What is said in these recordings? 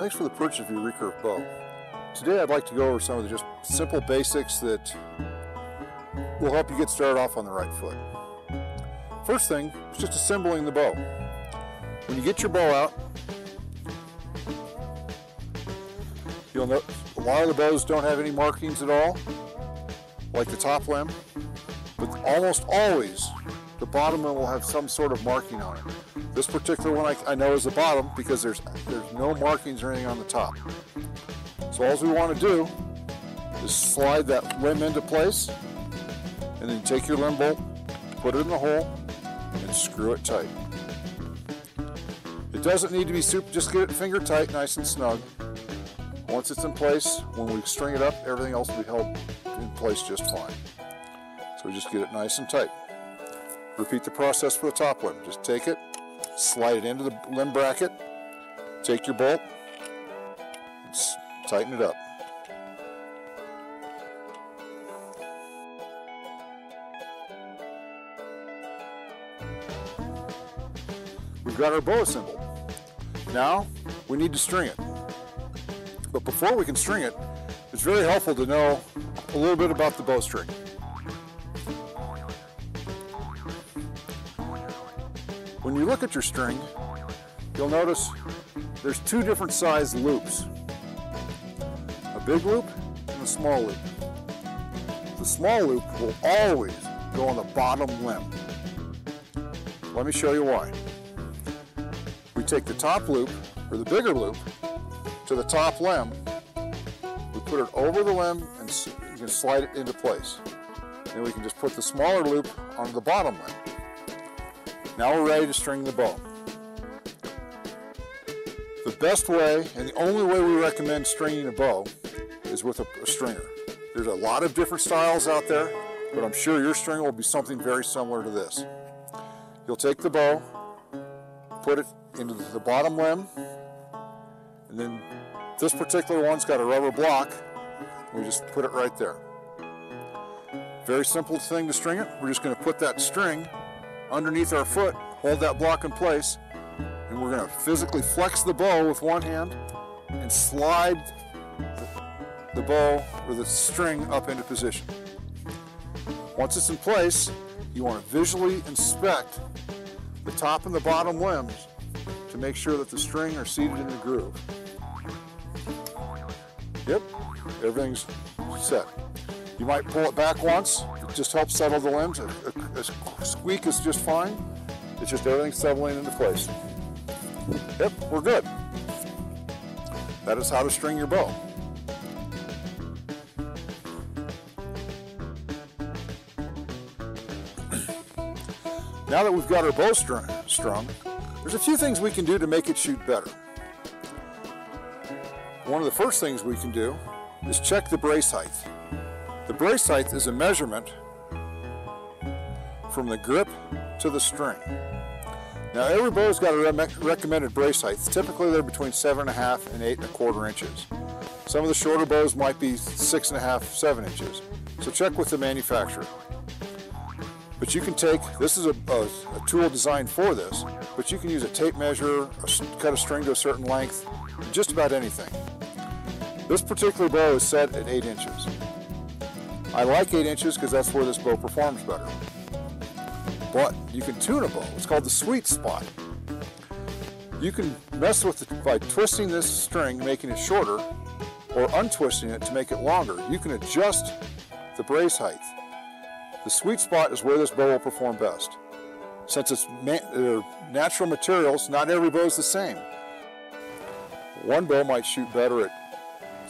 Thanks for the purchase of your recurve bow. Today I'd like to go over some of the just simple basics that will help you get started off on the right foot. First thing is just assembling the bow. When you get your bow out, you'll notice a lot of the bows don't have any markings at all, like the top limb, but almost always the bottom limb will have some sort of marking on it. This particular one I, I, know is the bottom because there's there's no markings or anything on the top. So all we want to do is slide that limb into place and then take your limb bolt, put it in the hole, and screw it tight. It doesn't need to be super, just get it finger tight, nice and snug. Once it's in place, when we string it up, everything else will be held in place just fine. So we just get it nice and tight. Repeat the process for the top limb. Just take it, slide it into the limb bracket, take your bolt, tighten it up. We've got our bow assembled. Now we need to string it. But before we can string it, it's very helpful to know a little bit about the bowstring. When you look at your string, you'll notice there's two different size loops. A big loop and a small loop. The small loop will always go on the bottom limb. Let me show you why. We take the top loop, or the bigger loop, to the top limb, we put it over the limb and you can slide it into place. Then we can just put the smaller loop on the bottom limb. Now we're ready to string the bow. The best way, and the only way we recommend stringing a bow, is with a, a stringer. There's a lot of different styles out there, but I'm sure your stringer will be something very similar to this. You'll take the bow, put it into the bottom limb, and then this particular one's got a rubber block. We just put it right there. Very simple thing to string it. We're just going to put that string underneath our foot, hold that block in place, and we're going to physically flex the bow with one hand and slide the bow or the string up into position. Once it's in place, you want to visually inspect the top and the bottom limbs to make sure that the string are seated in the groove. Yep, everything's set. You might pull it back once, just helps settle the limbs. A, squeak is just fine. It's just everything settling into place. Yep, we're good. That is how to string your bow. now that we've got our bow strung, strung, there's a few things we can do to make it shoot better. One of the first things we can do is check the brace height. The brace height is a measurement from the grip to the string. Now every bow's got a re recommended brace height. Typically they're between seven and a half and eight and a quarter inches. Some of the shorter bows might be six and a half, seven inches. So check with the manufacturer. But you can take, this is a, a, a tool designed for this, but you can use a tape measure, a, cut a string to a certain length, just about anything. This particular bow is set at eight inches. I like 8 inches because that's where this bow performs better. But you can tune a bow. It's called the sweet spot. You can mess with it by twisting this string, making it shorter, or untwisting it to make it longer. You can adjust the brace height. The sweet spot is where this bow will perform best. Since it's uh, natural materials, not every bow is the same. One bow might shoot better at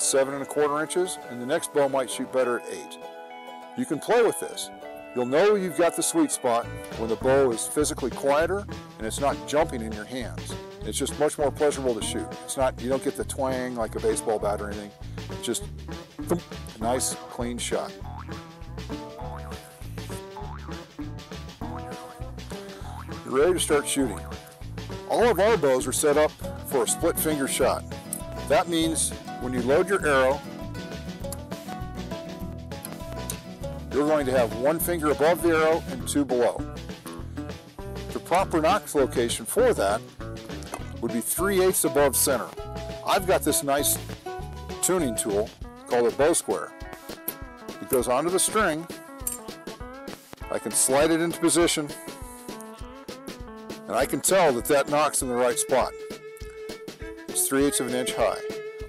seven and a quarter inches, and the next bow might shoot better at eight. You can play with this. You'll know you've got the sweet spot when the bow is physically quieter and it's not jumping in your hands. It's just much more pleasurable to shoot. It's not, you don't get the twang like a baseball bat or anything. It's just a nice, clean shot. You're ready to start shooting. All of our bows are set up for a split finger shot. That means when you load your arrow, you're going to have one finger above the arrow and two below. The proper nock location for that would be 3 eighths above center. I've got this nice tuning tool called a bow square. It goes onto the string. I can slide it into position and I can tell that that nock's in the right spot. It's 3 eighths of an inch high,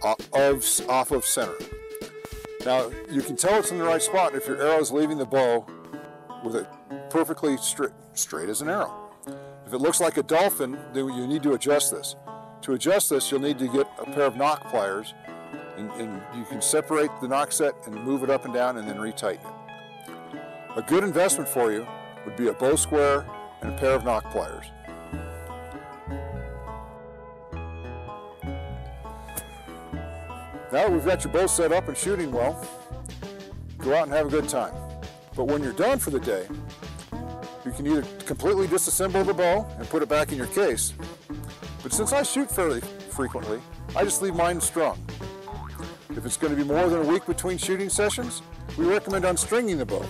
off, off of center. Now, you can tell it's in the right spot if your arrow is leaving the bow with it perfectly straight, straight as an arrow. If it looks like a dolphin, then you need to adjust this. To adjust this, you'll need to get a pair of nock pliers, and, and you can separate the nock set and move it up and down and then retighten it. A good investment for you would be a bow square and a pair of nock pliers. Now that we've got your bow set up and shooting well, go out and have a good time. But when you're done for the day, you can either completely disassemble the bow and put it back in your case, but since I shoot fairly frequently, I just leave mine strung. If it's going to be more than a week between shooting sessions, we recommend unstringing the bow.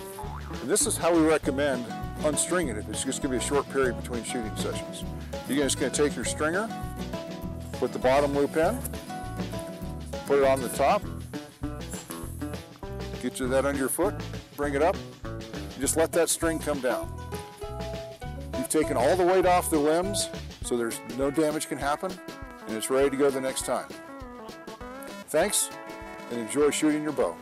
And this is how we recommend unstringing it. It's just going to be a short period between shooting sessions. You're just going to take your stringer, put the bottom loop in, put it on the top, get you that under your foot, bring it up, just let that string come down. You've taken all the weight off the limbs so there's no damage can happen and it's ready to go the next time. Thanks and enjoy shooting your bow.